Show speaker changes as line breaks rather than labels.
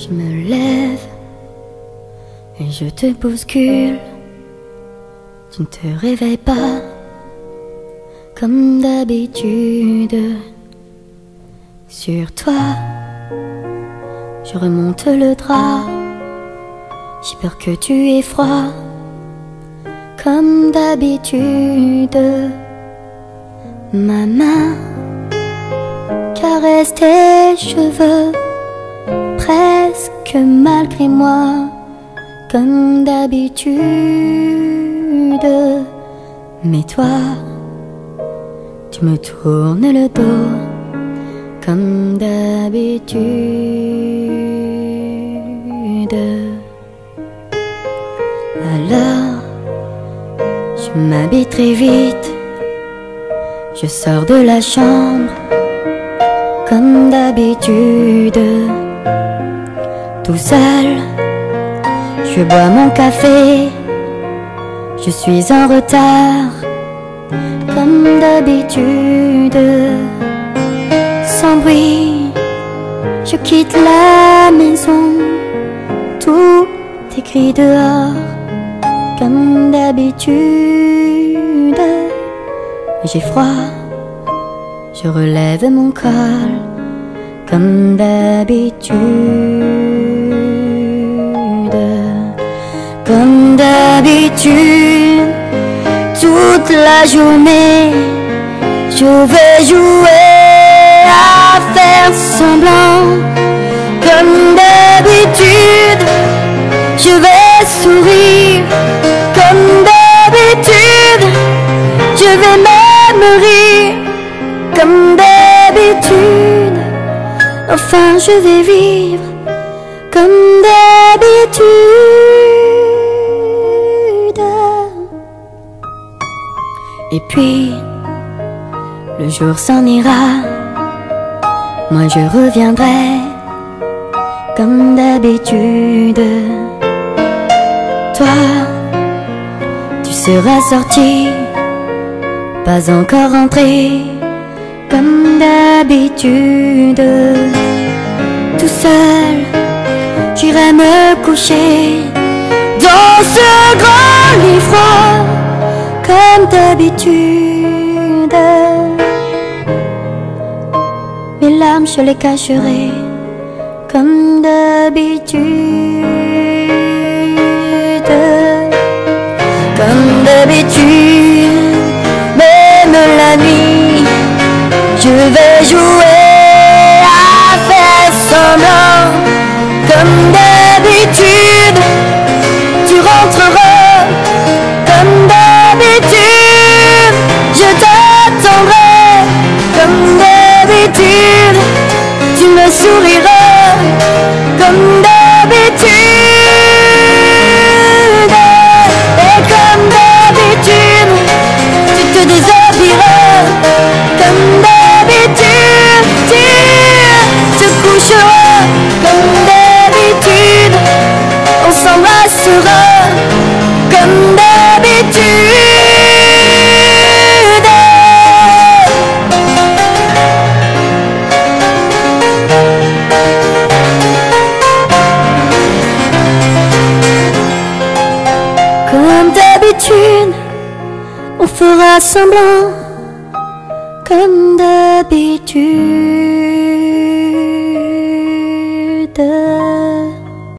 Je me lève et je te bouscule. Tu ne te réveilles pas comme d'habitude. Sur toi, je remonte le drap. J'ai peur que tu aies froid comme d'habitude. Ma main caresse tes cheveux presque malgré moi, comme d'habitude. Mais toi, tu me tournes le dos, comme d'habitude. Alors, je m'habille très vite, je sors de la chambre, comme d'habitude tout seul. Je bois mon café, je suis en retard, comme d'habitude. Sans bruit, je quitte la maison, tout écrit dehors, comme d'habitude. J'ai froid, je relève mon col, comme d'habitude. Toute la journée, je vais jouer à faire semblant. Comme d'habitude, je vais sourire. Comme d'habitude, je vais même rire. Comme d'habitude, enfin je vais vivre. Comme d'habitude. Puis, le jour s'en ira, moi je reviendrai comme d'habitude. Toi, tu seras sorti, pas encore rentré comme d'habitude. Tout seul, j'irai me coucher dans ce grand lit froid comme d'habitude. Mes larmes, je les cacherai comme d'habitude. Comme d'habitude, même la nuit, je vais jouer souriras comme d'habitude. On fera semblant comme d'habitude.